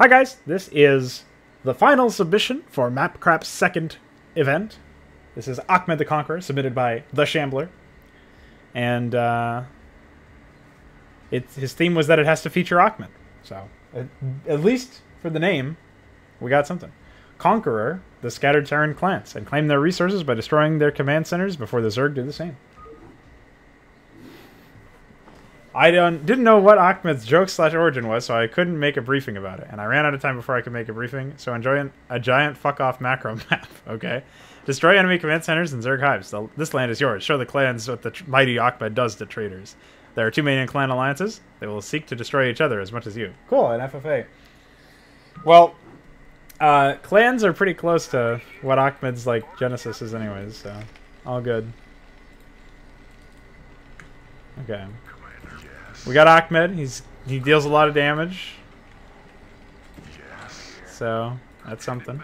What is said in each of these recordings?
Hi guys, this is the final submission for Mapcrap's second event. This is Ackmed the Conqueror, submitted by The Shambler. And uh, it, his theme was that it has to feature Ackmed. So, at, at least for the name, we got something. Conqueror, the scattered Terran clans, and claim their resources by destroying their command centers before the Zerg do the same. I don't, didn't know what Ackmed's joke slash origin was, so I couldn't make a briefing about it. And I ran out of time before I could make a briefing, so enjoy a giant fuck off macro map, okay? Destroy enemy command centers and Zerg hives. The, this land is yours. Show the clans what the mighty Ackmed does to traitors. There are two main clan alliances. They will seek to destroy each other as much as you. Cool, an FFA. Well, uh, clans are pretty close to what Ackmed's like Genesis is, anyways. So all good. Okay. We got Ackmed. He's he deals a lot of damage. So that's something.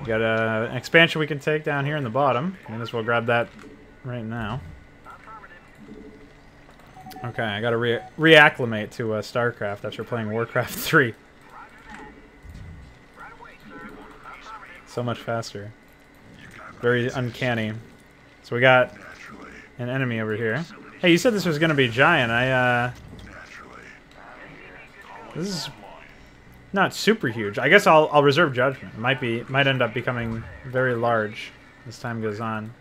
We got a, an expansion we can take down here in the bottom. Might as well grab that right now. Okay, I gotta re reacclimate to uh, StarCraft after playing Warcraft 3. So much faster. Very uncanny. So we got an enemy over here. Hey, you said this was gonna be giant. I, uh... This is not super huge. I guess I'll, I'll reserve judgment. It might be, might end up becoming very large as time goes on.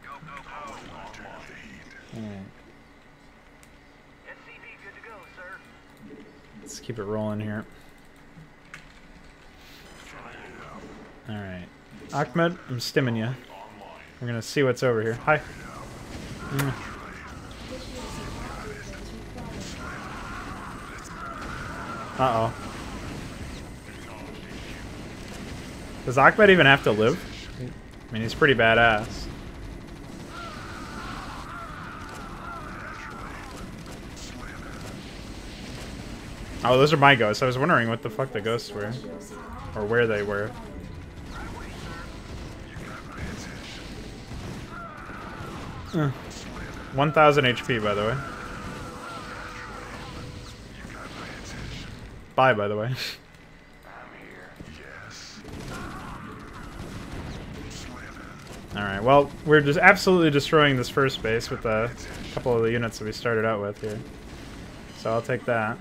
Let's keep it rolling here. Alright. Ackmed, I'm stimming you. We're gonna see what's over here. Hi. Mm. Uh-oh. Does Ackmed even have to live? I mean, he's pretty badass. Oh, those are my ghosts. I was wondering what the fuck the ghosts were. Or where they were. Uh, 1,000 HP, by the way. Bye, by the way. Alright, well, we're just absolutely destroying this first base with a couple of the units that we started out with here. So I'll take that.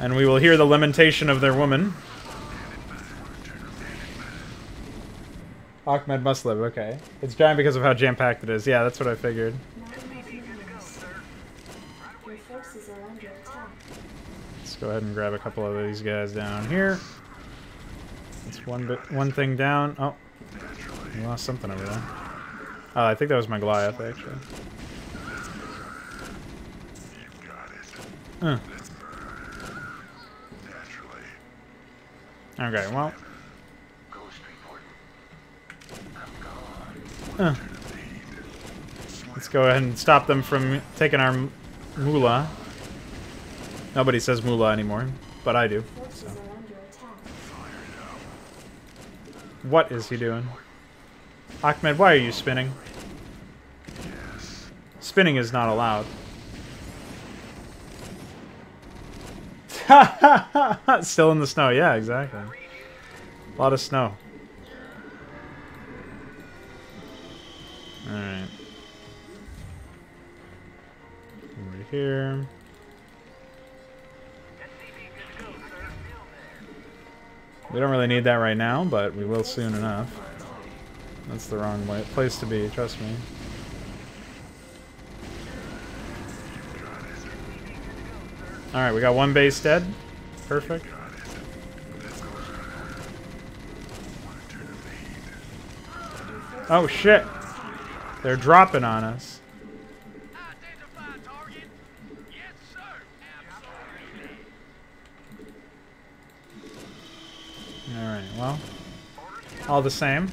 And we will hear the lamentation of their woman. Ackmed must live, okay. It's giant because of how jam-packed it is. Yeah, that's what I figured. Go ahead and grab a couple of these guys down here. That's one bit, one thing down. Oh, we lost something over there. Oh, I think that was my Goliath, actually. Uh. Okay, well. Uh. Let's go ahead and stop them from taking our moolah. Nobody says moolah anymore, but I do. So. What is he doing? Ackmed, why are you spinning? Spinning is not allowed. Still in the snow. Yeah, exactly. A lot of snow. We don't really need that right now, but we will soon enough. That's the wrong way, place to be, trust me. Alright, we got one base dead. Perfect. Oh shit! They're dropping on us. All the same.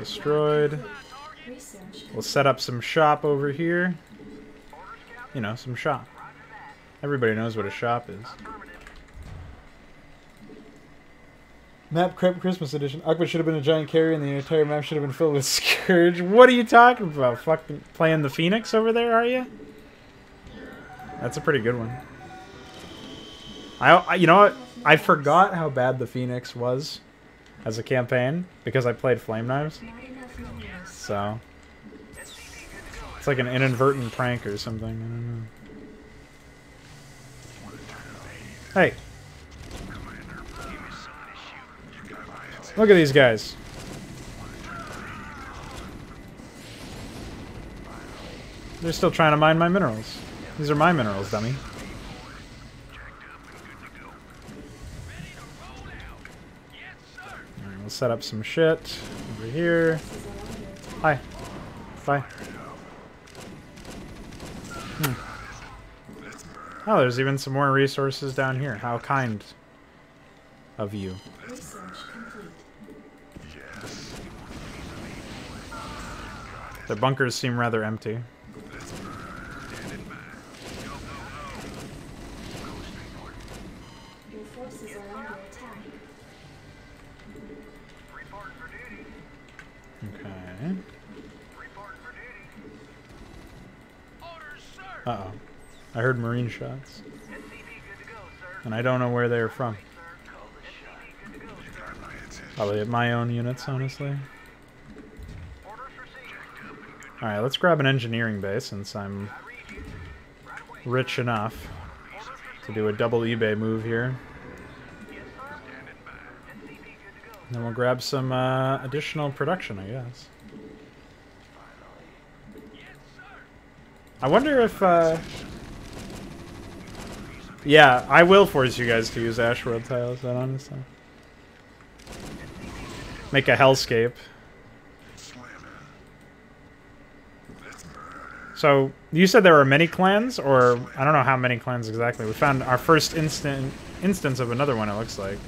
Destroyed. We'll set up some shop over here. You know, some shop. Everybody knows what a shop is. Mapcrap Christmas Edition. Aqua should have been a giant carrier and the entire map should have been filled with Scourge. What are you talking about? Fucking playing the Phoenix over there, are you? That's a pretty good one. I, I you know what? I forgot how bad the Phoenix was as a campaign because I played Flame Knives. So it's like an inadvertent prank or something. Hey. Look at these guys. They're still trying to mine my minerals. These are my minerals, dummy. Set up some shit over here. Hi. Bye. Hmm. Oh, there's even some more resources down here. How kind of you. The bunkers seem rather empty. Okay. Uh-oh. I heard marine shots. And I don't know where they're from. Probably at my own units, honestly. Alright, let's grab an engineering base since I'm rich enough to do a double eBay move here. Then we'll grab some uh, additional production, I guess. I wonder if... Uh... Yeah, I will force you guys to use Ashworld tiles, then, honestly. Make a hellscape. So, you said there were many clans, or I don't know how many clans exactly. We found our first instant instance of another one, it looks like.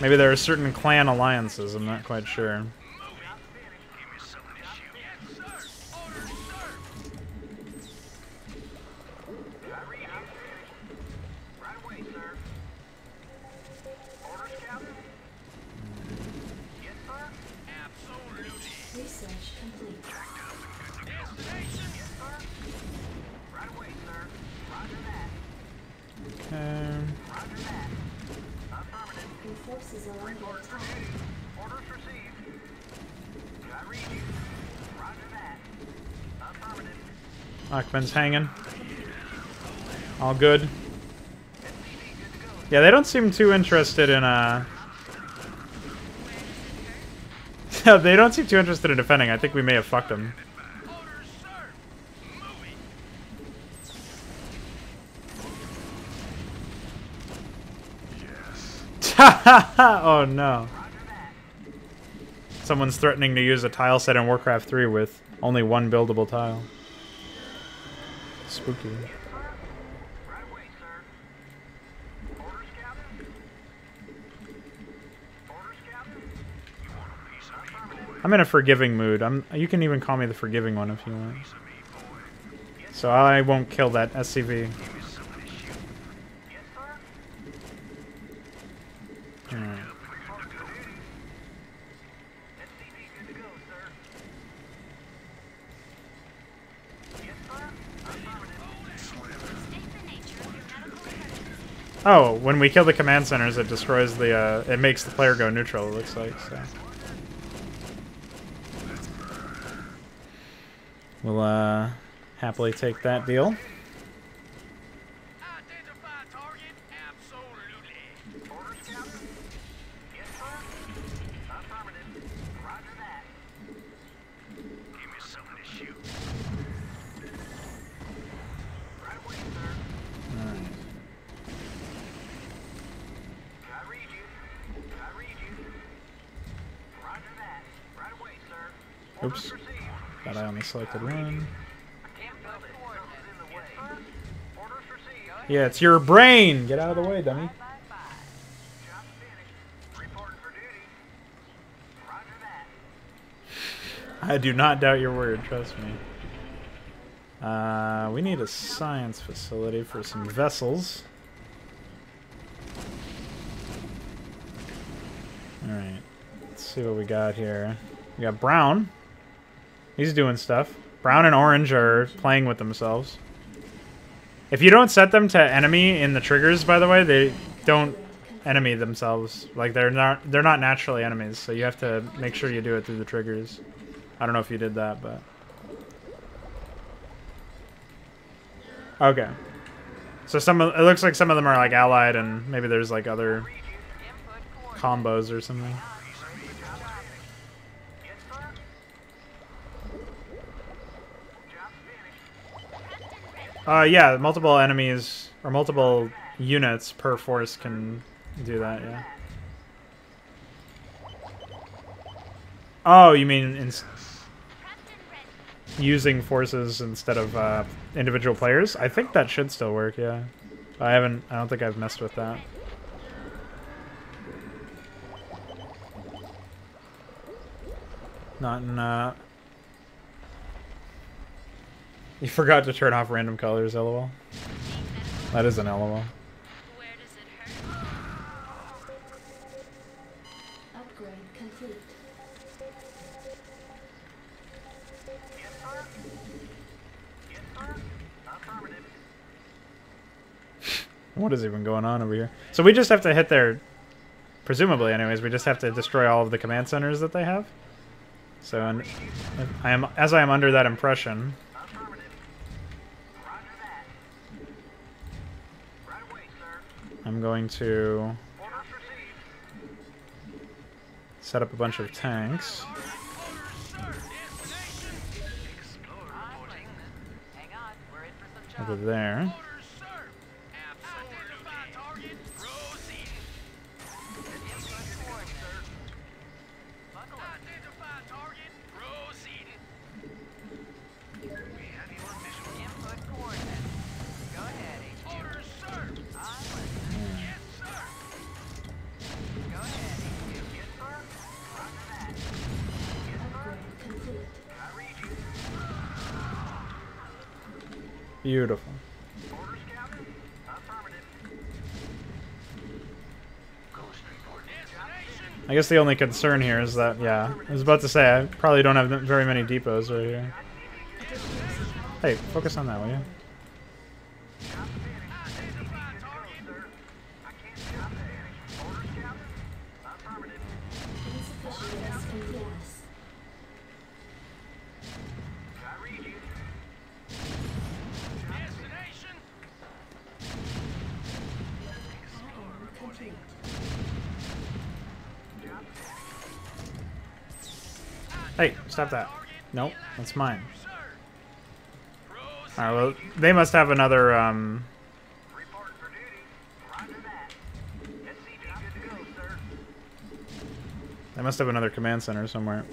Maybe there are certain clan alliances, I'm not quite sure. Hanging. All good. Yeah, they don't seem too interested in, uh... they don't seem too interested in defending. I think we may have fucked them. oh no. Someone's threatening to use a tile set in Warcraft 3 with only one buildable tile. Spooky. I'm in a forgiving mood. I'm. You can even call me the forgiving one if you want. So I won't kill that SCV. Oh, when we kill the command centers, it destroys the, uh, it makes the player go neutral, it looks like, so. We'll, uh, happily take that deal. Oops. Thought I only selected one. Yeah, it's your brain! Get out of the way, dummy. I do not doubt your word, trust me. Uh, we need a science facility for some vessels. Alright. Let's see what we got here. We got Brown. He's doing stuff. Brown and Orange are playing with themselves. If you don't set them to enemy in the triggers, by the way, they don't enemy themselves. Like they're not they're not naturally enemies, so you have to make sure you do it through the triggers. I don't know if you did that, but Okay. So some of it looks like some of them are like allied and maybe there's like other combos or something. Uh, yeah, multiple enemies or multiple units per force can do that, yeah. Oh, you mean in using forces instead of uh, individual players? I think that should still work, yeah. I haven't, I don't think I've messed with that. Not in, uh... You forgot to turn off random colors, lol. That is an lol. What is even going on over here? So we just have to hit their... Presumably, anyways, we just have to destroy all of the command centers that they have. So, and I am as I am under that impression... I'm going to set up a bunch of tanks. Over there. Beautiful. I guess the only concern here is that, yeah, I was about to say, I probably don't have very many depots right here. Hey, focus on that, will you? Stop that. Nope, that's mine. Alright, well, they must have another, um... They must have another command center somewhere.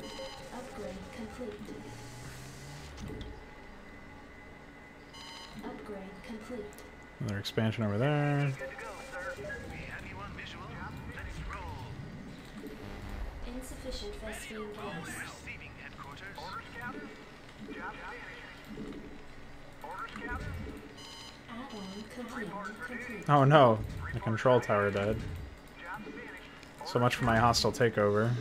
Another expansion over there. Insufficient Vespene gas. Oh no, the control tower died. So much for my hostile takeover.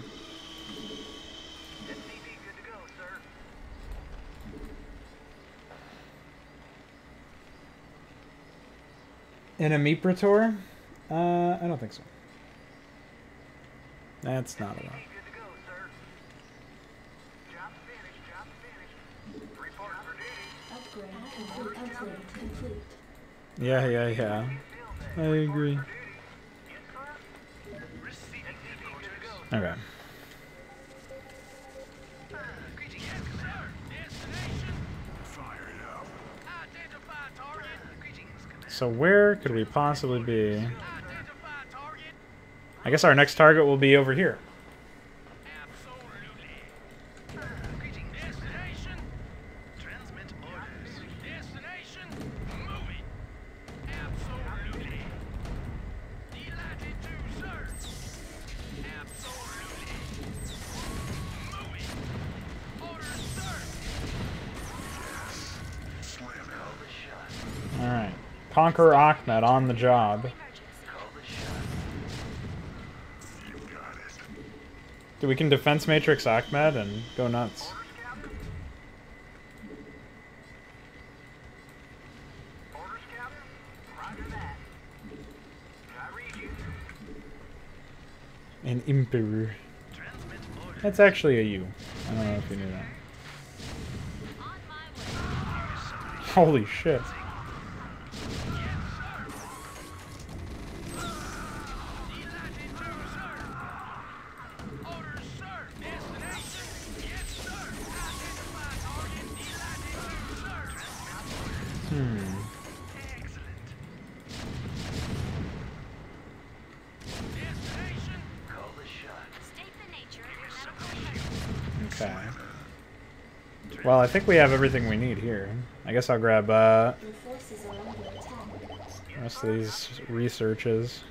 In a Meeprator? Uh, I don't think so. That's not a lot. Yeah, yeah, yeah. I agree. Okay. So where could we possibly be? I guess our next target will be over here. Conquer Ackmed on the job. Dude, we can defense matrix Ackmed and go nuts. An emperor. That's actually a U. I don't know if you knew that. Holy shit. Think we have everything we need here. I guess I'll grab uh, Your forces are under attack. rest of these researches.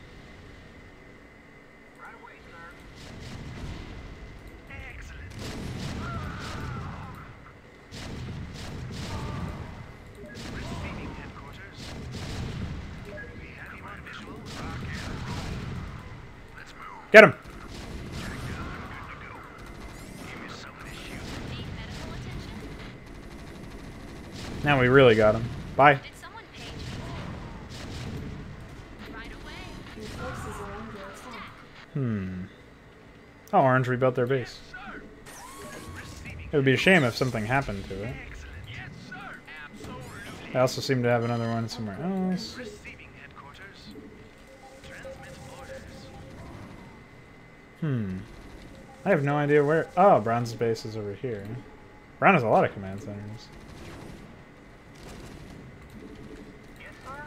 Right away, sir. Excellent. Receiving headquarters. We have you on visual. Rock and roll. Let's move. Get him! Give me some issue. Need medical attention? Now we really got him. Bye. Did someone page you? Right away. Your forces are under attack. Hmm. Oh, Orange rebuilt their base. It would be a shame if something happened to it. excellent. Yes, sir. Absolutely. I also seem to have another one somewhere else. Receiving headquarters. Transmit orders. Hmm. I have no idea where. Oh, Brown's base is over here. Brown has a lot of command centers. Yes, sir.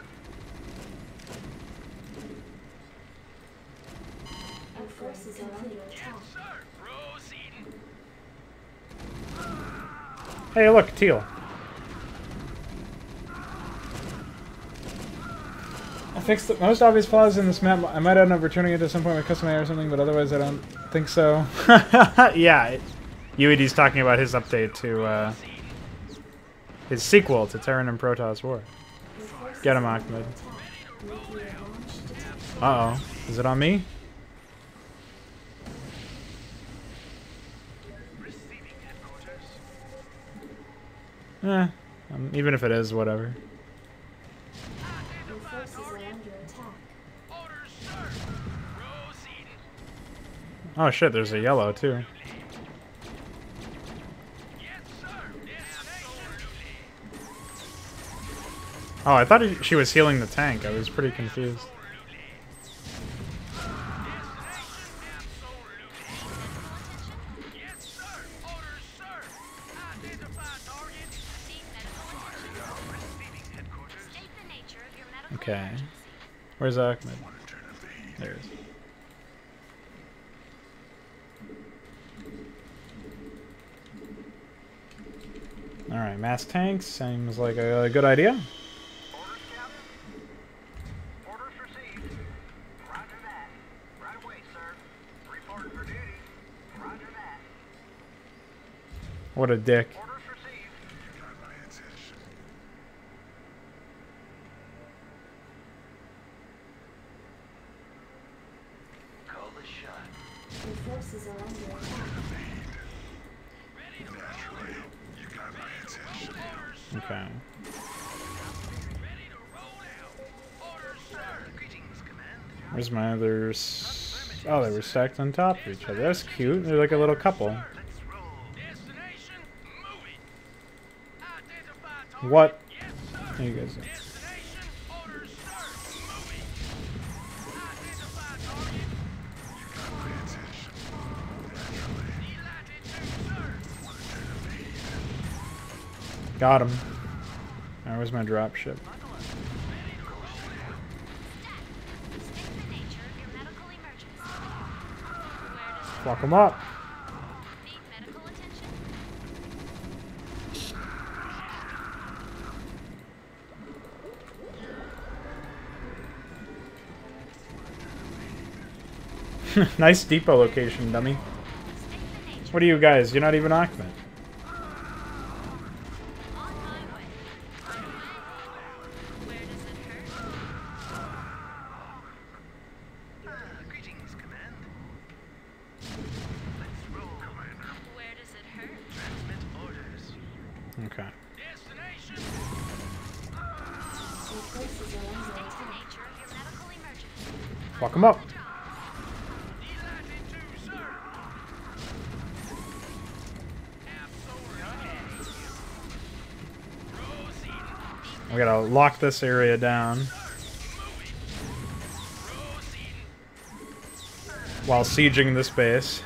Your forces under attack. Hey, look, teal. I fixed the most obvious flaws in this map. I might end up returning it at some point with custom AI or something, but otherwise I don't think so. yeah, it, UED's talking about his update to uh, his sequel to Terran and Protoss War. Get him, Ackmed. attack. Nuclear launch detected. Uh oh, is it on me? Eh, um, even if it is, whatever. Oh shit, there's a yellow too. Oh, I thought he, she was healing the tank. I was pretty confused. Okay. Where's Ackmed? There he is. Alright, mass tanks seems like a, a good idea. Orders, Captain. Orders stacked on top of each other. That's cute. They're like a little couple. What? There you guys. Got him. Alright, where's my drop ship? State the nature of your medical emergency. Where does Fuck him up. nice depot location, dummy. What are you guys? You're not even Ackmed. This area down while sieging this base.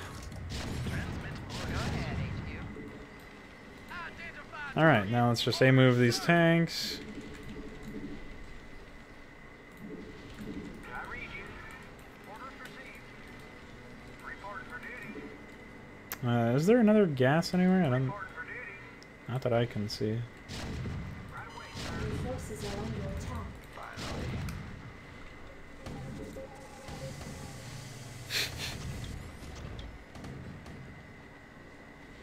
Alright, now let's just A-move these tanks. Uh, is there another gas anywhere? I don't, not that I can see.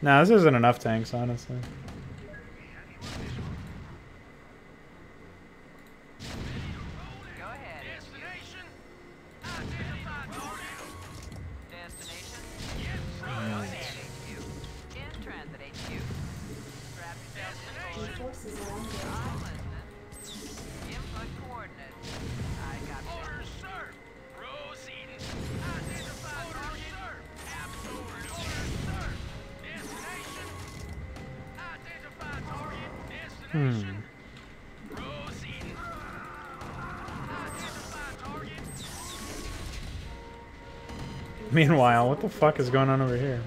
Nah, this isn't enough tanks, honestly. Go Hmm. Meanwhile, what the fuck is going on over here?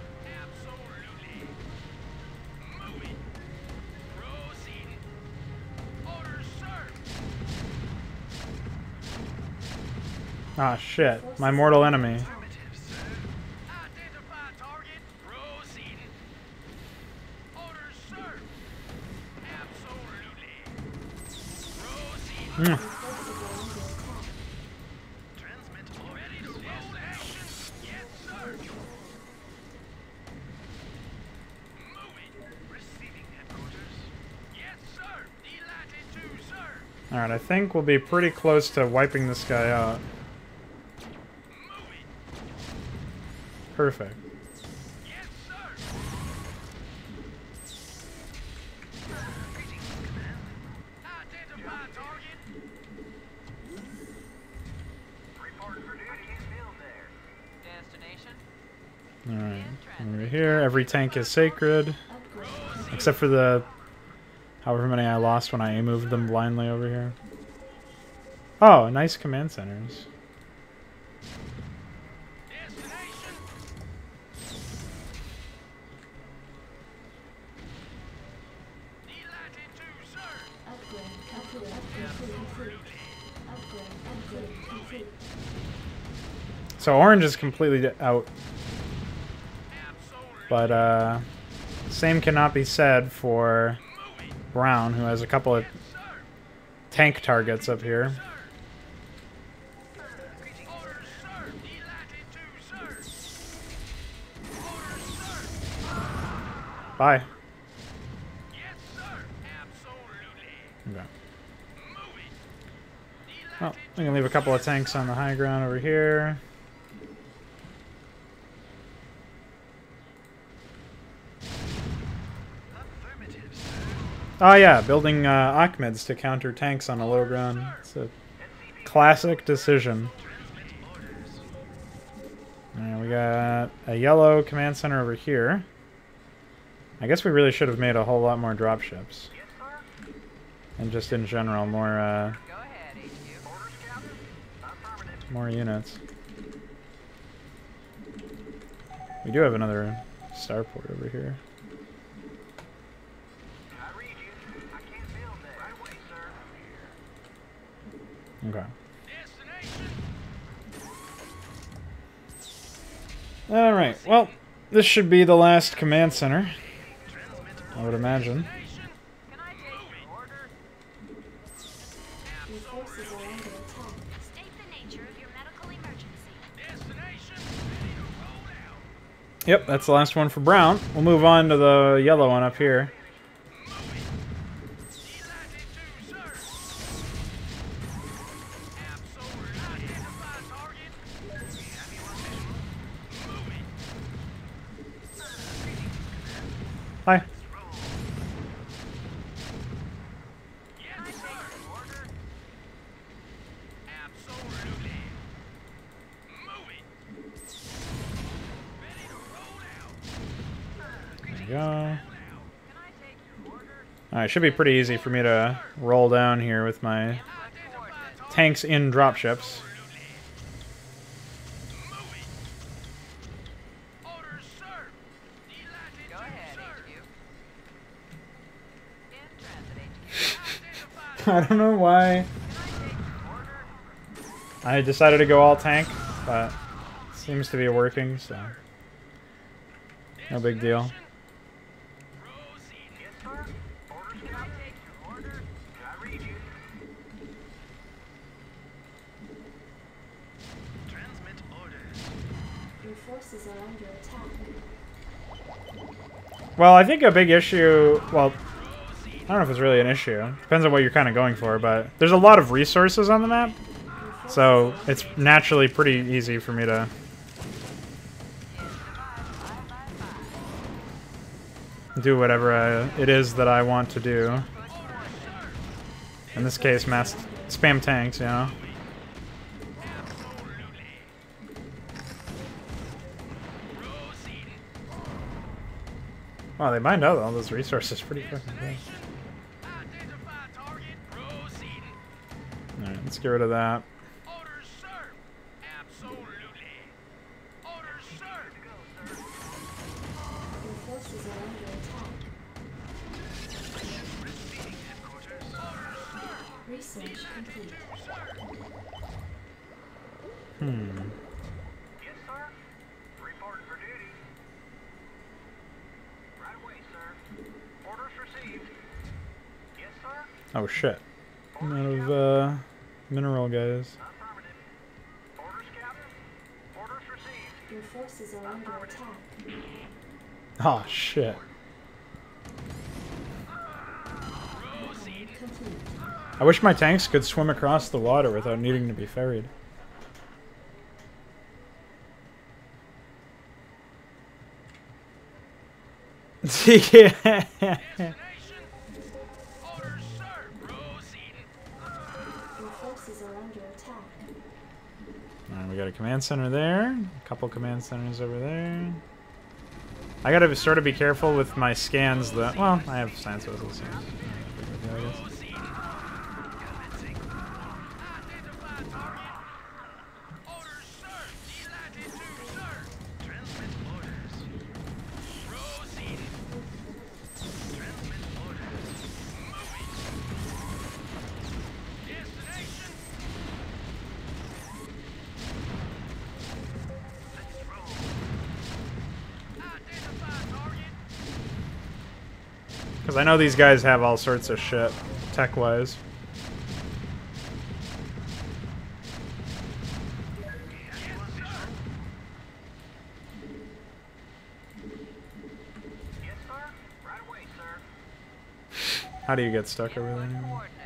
Ah, shit. My mortal enemy. Think we'll be pretty close to wiping this guy out. Perfect. Alright. Over here, every tank is sacred. Except for the however many I lost when I moved them blindly over here. Oh, nice command centers. So orange is completely out, but uh, same cannot be said for brown, who has a couple of tank targets up here. Bye. Yes, sir. Absolutely. Okay. Well, can leave a couple of tanks on the high ground over here. Oh yeah, building uh, Ackmeds to counter tanks on a low ground. It's a classic decision. Transmit we got a yellow command center over here. I guess we really should have made a whole lot more dropships. And just in general, more uh, more units. We do have another starport over here. Okay. Alright, well, this should be the last command center, I would imagine. Yep, that's the last one for brown. We'll move on to the yellow one up here. Delighted Alright, should be pretty easy for me to roll down here with my tanks in dropships. I don't know why I decided to go all tank, but seems to be working, so no big deal. Are under attack. Well, I think a big issue, well, I don't know if it's really an issue. Depends on what you're kind of going for, but there's a lot of resources on the map, so it's naturally pretty easy for me to do whatever I, it is that I want to do. In this case, mass spam tanks, you know. Wow, they mined out all those resources pretty fucking. Proceed. Alright, let's get rid of that. Oh shit. I'm out of uh, mineral guys. Affirmative. Orders, Captain. Orders received. Your forces are under attack. Oh shit. I wish my tanks could swim across the water without needing to be ferried. yeah. We got a command center there. A couple command centers over there. I gotta sort of be careful with my scans that. Well, I have science vessels. So I know these guys have all sorts of shit, tech wise. Yes, sir. Right away, sir. How do you get stuck over there?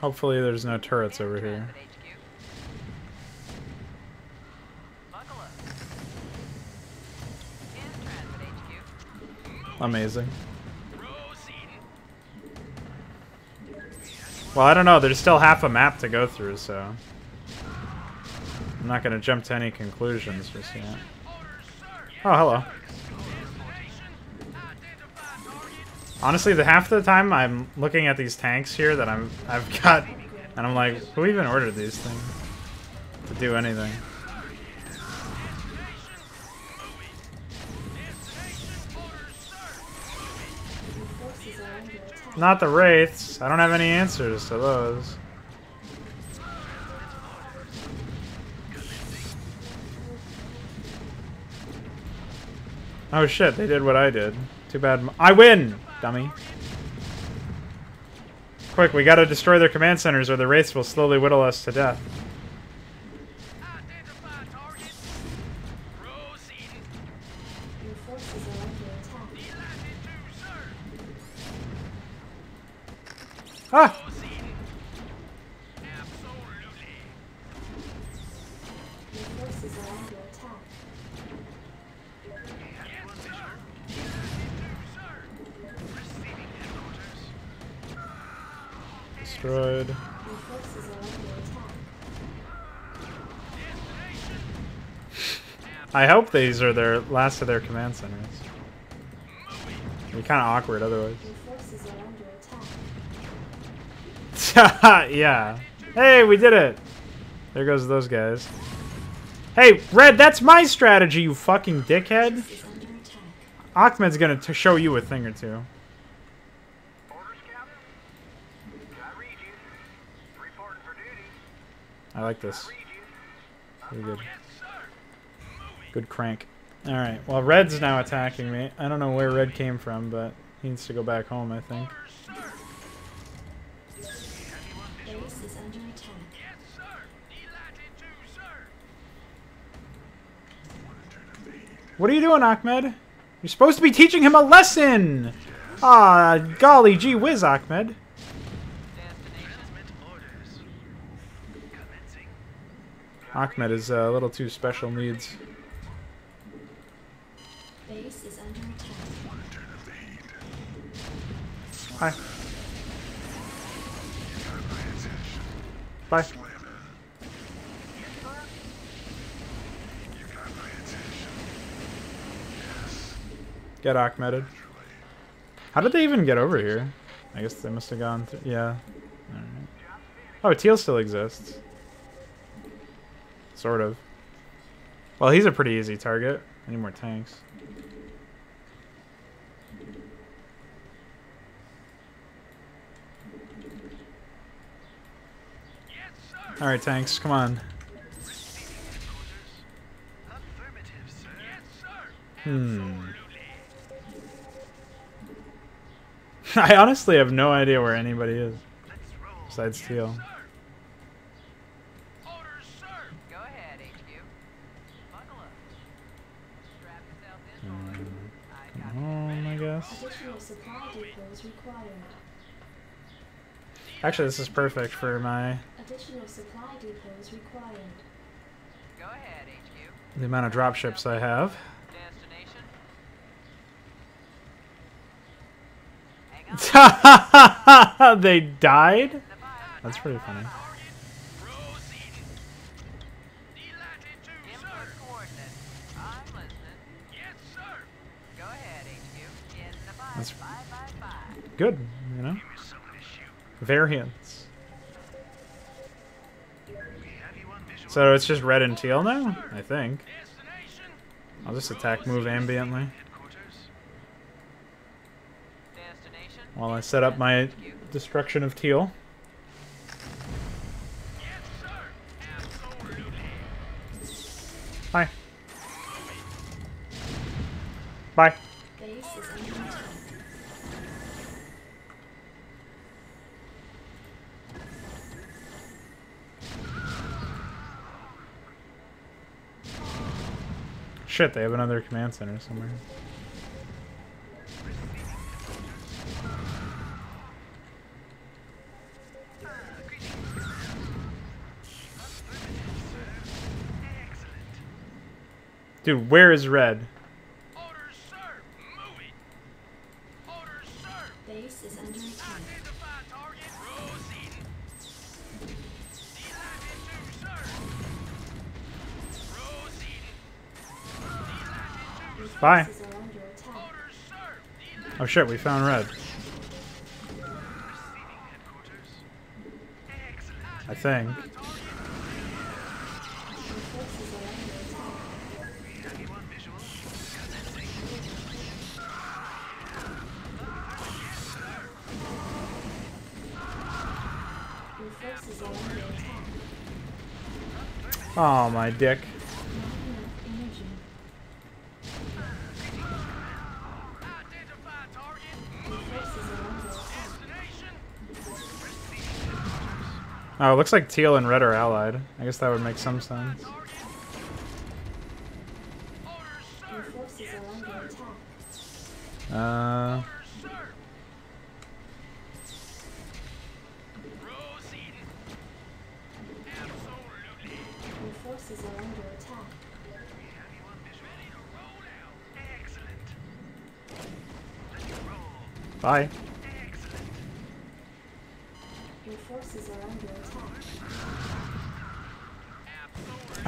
Hopefully there's no turrets over here. Amazing. Well, I don't know. There's still half a map to go through, so... I'm not going to jump to any conclusions just yet. Oh, hello. Honestly, the half of the time I'm looking at these tanks here that I'm I've got, and I'm like, who even ordered these things to do anything? Not the wraiths. I don't have any answers to those. Oh shit! They did what I did. Too bad. I win, dummy. Quick, we gotta destroy their command centers, or the wraiths will slowly whittle us to death. Identify Destroyed. I hope these are their last of their command centers. Be kind of awkward otherwise. Yeah. Hey, we did it. There goes those guys. Hey, Red, that's my strategy, you fucking dickhead. Ackmed's gonna show you a thing or two. I like this. Good. Good crank. Alright, well, Red's now attacking me. I don't know where Red came from, but he needs to go back home, I think. What are you doing, Ackmed? You're supposed to be teaching him a lesson! Ah, golly gee whiz, Ackmed. Ackmed is a little too special needs. Base is under attack. Hi. Bye. Get Ackmeded. How did they even get over here? I guess they must have gone through. Yeah. Alright. Oh, Teal still exists. Sort of. Well, he's a pretty easy target. I need more tanks. Alright, tanks, come on. Hmm. I honestly have no idea where anybody is. Besides Teal. Sir. Orders, sir. Go ahead, HQ. Buckle up. Strap yourself in, boys. I got you. Home, guess. Additional supply depots required. Actually, this is perfect for my Additional supply depots required. Ahead, the amount of dropships I have. Destination. Hang on. they died? That's pretty funny. Target. Proceeding. Delighted to, Input sir. coordinates. I'm listening. Yes, sir. Go ahead, HQ. In the fire. That's- Bye, bye, bye. Good, you know? Variants. So it's just red and teal now? I think. I'll just attack move ambiently while I set up my destruction of teal. Hi. Bye. Base is under attack. Shit, they have another command center somewhere. Dude, where is red? Bye. Oh shit, we found red. I think. Your forces are Oh, it looks like teal and red are allied. I guess that would make some sense. Uh... Bye.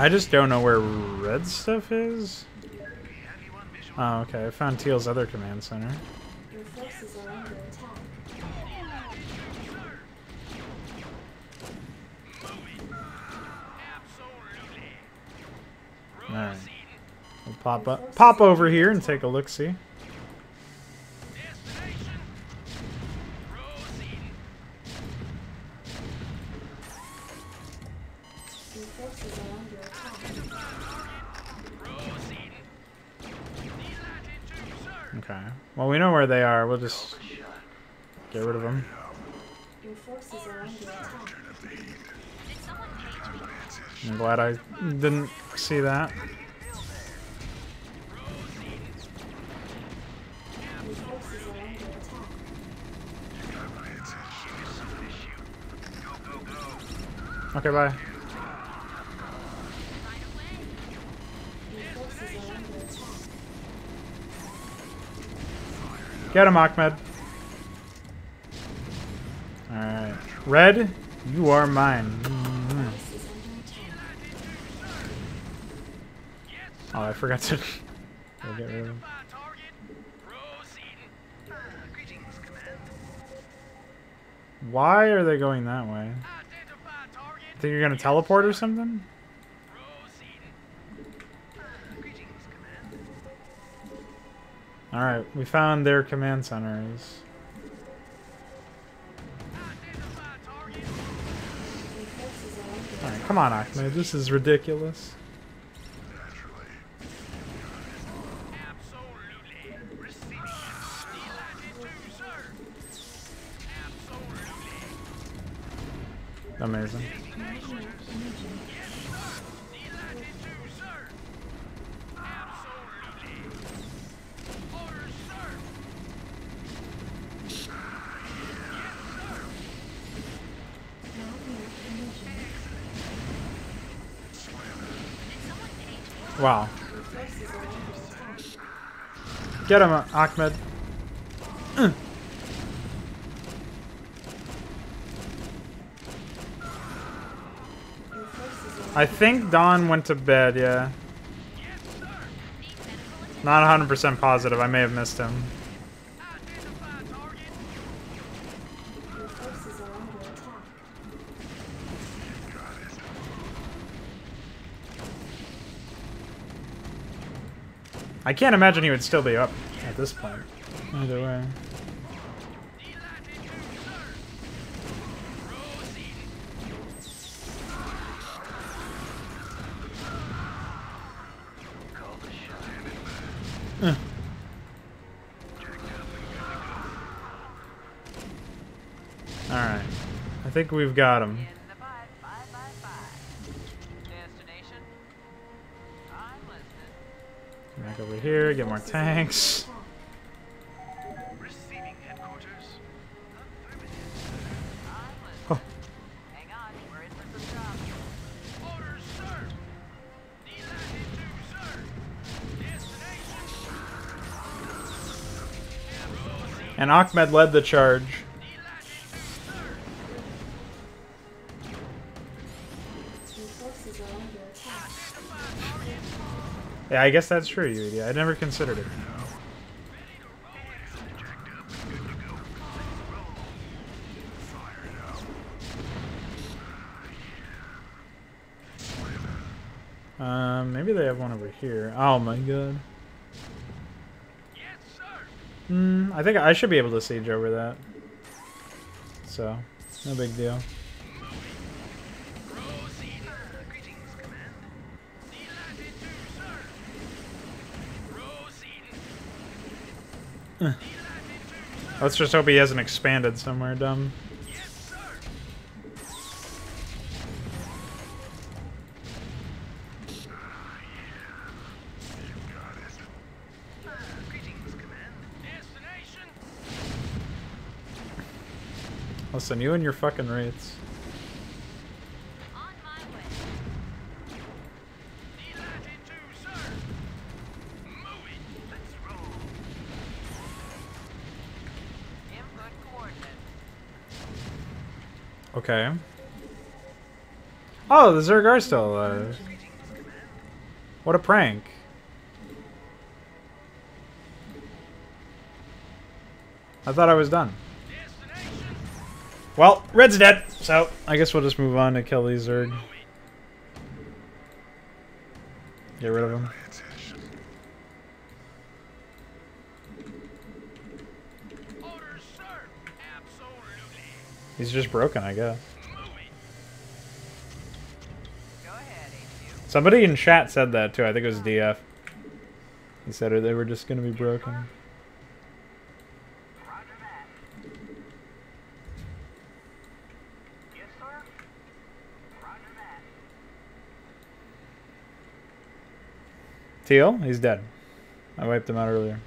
I just don't know where red stuff is. Oh, okay. I found Teal's other command center. Alright. We'll pop up, pop over here and take a look. See. Okay. Well, we know where they are. We'll just get rid of them. I'm glad I didn't see that. Okay, bye. Right away. Your forces are under attack. Get him, Ackmed. Alright. Red, you are mine. Oh, I forgot to We'll get rid of him. Why are they going that way? Think you're gonna teleport or something? Alright, we found their command centers. Alright, come on, Ackmed. This is ridiculous. Amazing. Wow. Get him, Ackmed. I think Don went to bed, yeah. Not 100% positive. I may have missed him. Identify target. your forces are under attack. I can't imagine he would still be up at this point. Either way. Delighted to serve. Proceeding. Call the shot. Alright. I think we've got him. Serve. Destination. Proceed. And Ackmed led the charge. Yeah, I guess that's true, you idiot. I never considered it. Um, maybe they have one over here. Oh my god. Hmm, I think I should be able to siege over that. So, no big deal. Let's just hope he hasn't expanded somewhere dumb. Listen, you and your fucking rates. Okay. Oh, the Zerg are still alive. What a prank. I thought I was done. Well, Red's dead, so I guess we'll just move on to kill these Zerg. Get rid of him. Orders, sir. Absolutely. He's just broken, I guess. Somebody in chat said that too. I think it was DF. He said they were just gonna be broken. Teal, he's dead. I wiped him out earlier.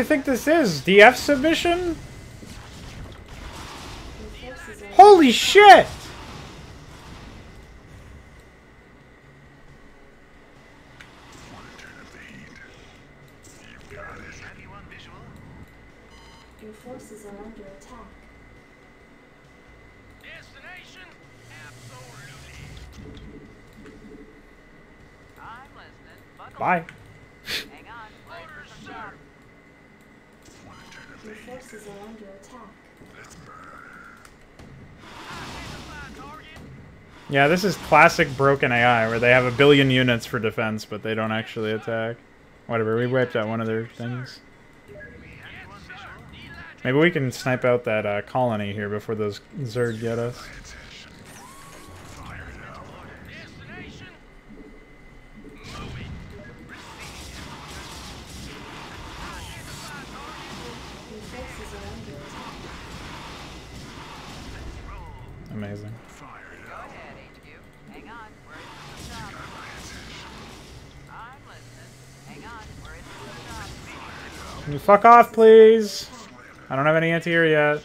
You think this is? DF submission? Holy shit! Turn up the heat. You got it. Have you on visual? your forces are under attack. Destination. Absolutely. I'm listening. Buckle Bye. up. Hang on. Wait for Orders, some sir. shots. Want to turn up the Your forces are under attack. Let's burn. Yeah, this is classic broken AI where they have a billion units for defense, but they don't actually attack. Whatever, we wiped out one of their things. We have you on visual? Maybe we can snipe out that uh, colony here before those Zerg get us. Fuck off, please? I don't have any anti-air yet.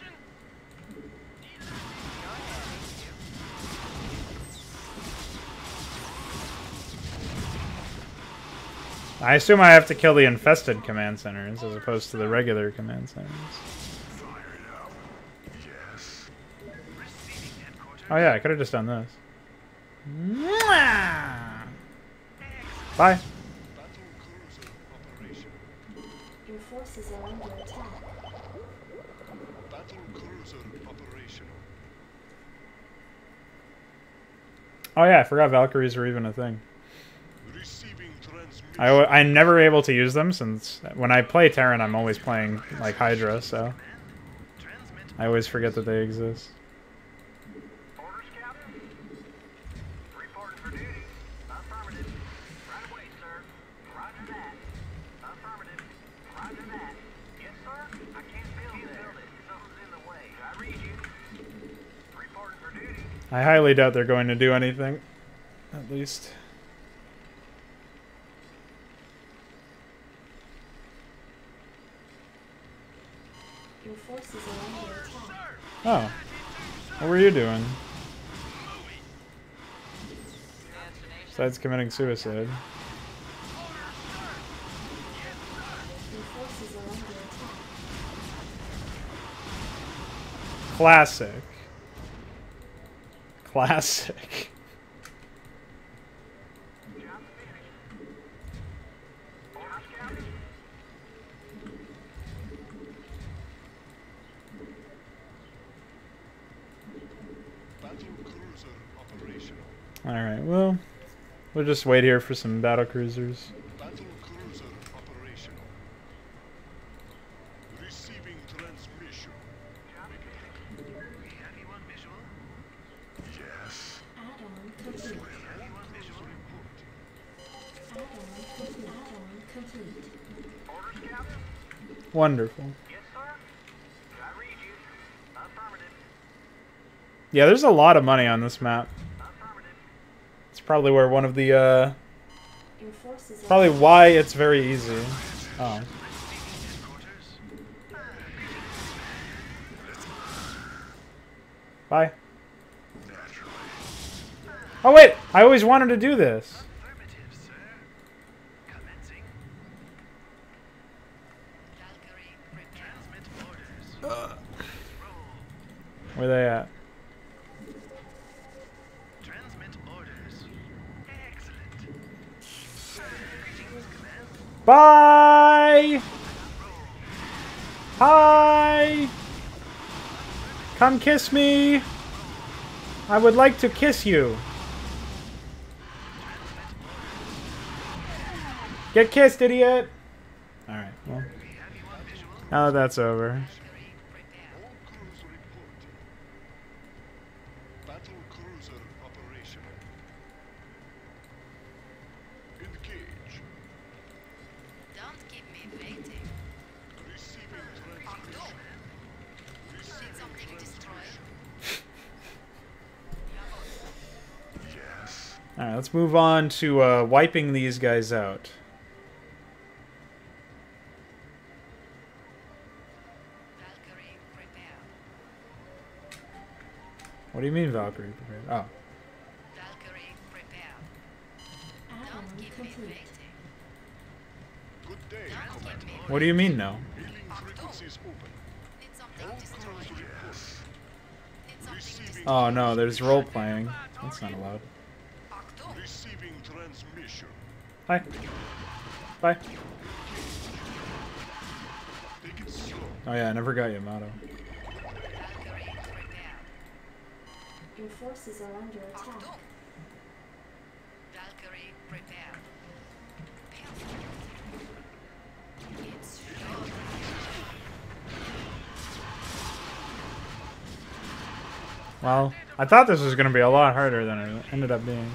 I assume I have to kill the infested command centers as opposed to the regular command centers. Oh yeah, I could have just done this. Bye. Battle cruiser operation. Your forces are under attack. Battle cruiser operational. Oh yeah, I forgot Valkyries were even a thing. Receiving transmission. I, w- I'm never able to use them since when I play Terran, I'm always playing like Hydra, so I always forget that they exist. Orders, Captain? Reporting for duty. Affirmative. Right away, sir. Roger that. Affirmative. Roger that. Yes, sir. I can't build it. Something's in the way. I read you. Reporting for duty. I highly doubt they're going to do anything. At least. Your forces are under attack. Oh. What were you doing? Besides committing suicide. Your forces are under attack. Classic. Classic. Alright, well, we'll just wait here for some battle cruisers. Battle cruiser operational. Receiving transmission. We have you on visual? Yes. Add-on complete. We have you on visual report. Add-on complete. Add-on complete. Wonderful. Yes, sir. Did I read you? Affirmative. Yeah, there's a lot of money on this map. It's probably where one of the uh Your forces are probably why it's very easy. Oh. Bye. Oh wait, I always wanted to do this. Affirmative, sir. Commencing. Valkyrie, prepare. Transmit orders. Where they at? Transmit orders. Excellent. Bye. Hi. Come kiss me. I would like to kiss you. Get kissed, idiot. All right. Well, now that that's over. Let's move on to uh, wiping these guys out. What do you mean, Valkyrie? Oh. Valkyrie, prepare. add-on Don't keep me waiting. Good day, Commander. What do you mean, no? Healing frequencies open. Did something crews destroy? report. Did something Receiving destroy? Oh no, there's role playing. That's not allowed. Achtung! Receiving transmission. Hi. Bye. Take it slow. Oh yeah, I never got Yamato. Your forces are under attack. Valkyrie, prepare. Well, I thought this was going to be a lot harder than it ended up being.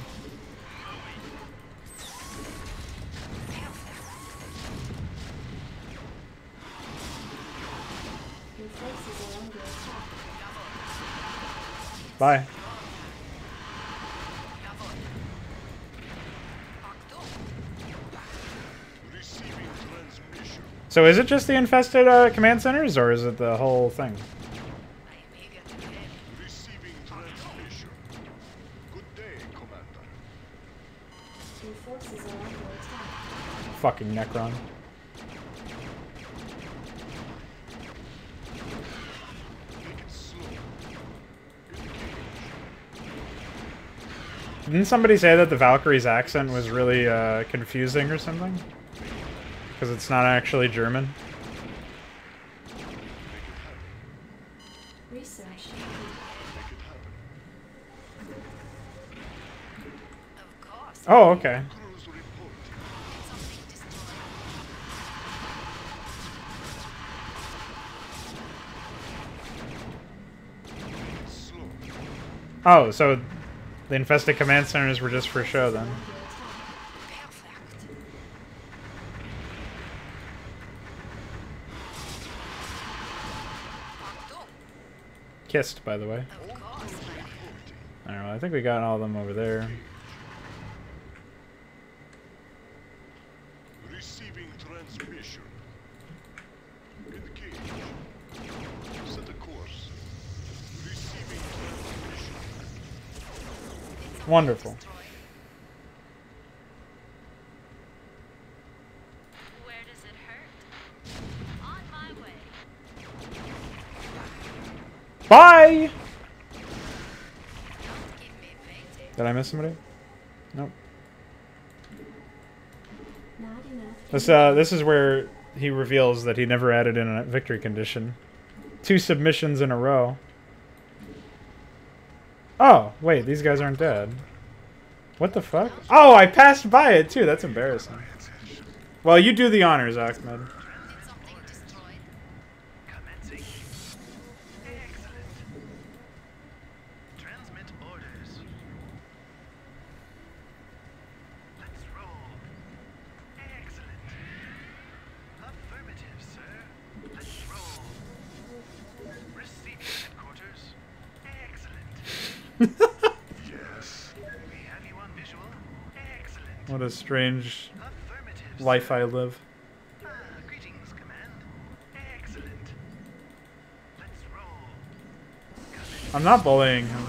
Bye. So is it just the infested uh, command centers, or is it the whole thing? I am eager to help. Receiving transmission. Good day, Commander. Your forces are under attack. Fucking Necron. Take it slow. Didn't somebody say that the Valkyrie's accent was really uh, confusing or something? Because it's not actually German. Research complete. Make it happen. Of course. Oh, okay. Crews report. Did something destroy? Take it slow. Oh, so the infested command centers were just for show then. Kissed, by the way. Don't know. I think we got all of them over there. Receiving transmission. Engage. Set a course. Receiving transmission. Did something Wonderful. destroy? Where does it hurt? On my way. Bye! Don't keep me waiting. Did I miss somebody? Nope. This uh, this is where he reveals that he never added in a victory condition. Two submissions in a row. Oh, wait, these guys aren't dead. What the fuck? Oh, I passed by it too. That's embarrassing. Well, you do the honors, Ackmed. Strange life. I live. I'm not bullying him.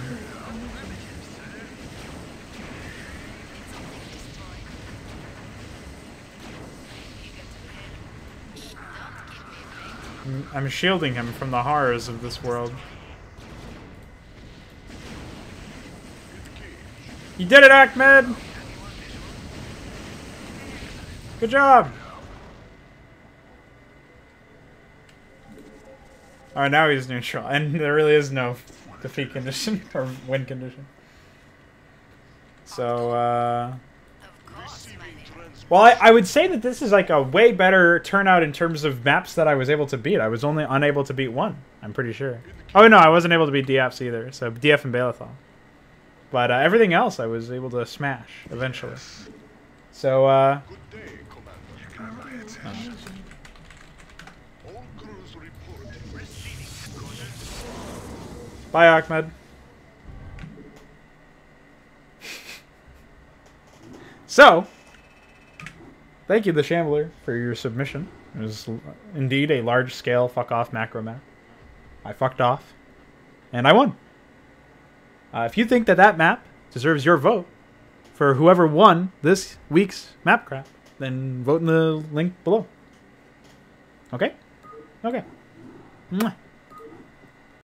I'm- I'm shielding him from the horrors of this world. You did it, Ackmed! Good job! Alright, now he's neutral, and there really is no defeat condition or win condition. So, uh. Well, I, I would say that this is like a way better turnout in terms of maps that I was able to beat. I was only unable to beat one, I'm pretty sure. Oh, no, I wasn't able to beat DFs either, so DF and Balathol. But uh, everything else I was able to smash eventually. So, uh. Reporting. Bye, Ackmed. so, thank you, the Shambler, for your submission. It was indeed a large scale fuck off macro map. I fucked off, and I won. Uh, if you think that that map deserves your vote for whoever won this week's Mapcrap, then vote in the link below. Okay? Okay. Mwah.